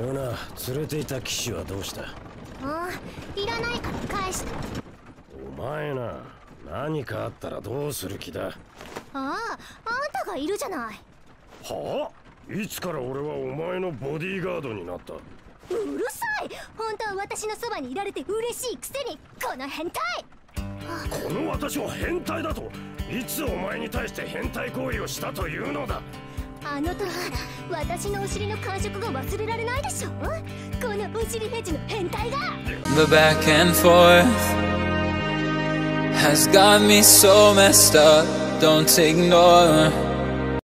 ルナ連れていた騎士はどうした？ああいらないから返して。お前な。何かあったらどうする気だ？あああんたがいるじゃない。はあ？いつから俺はお前のボディーガードになった？うるさい！本当は私のそばにいられて嬉しいくせにこの変態！この私を変態だと。いつお前に対して変態行為をしたというのだあのと私のお尻の感触が忘れられないでしょこのお尻フェチの変態が The back and forth has got me so messed up. Don't ignore.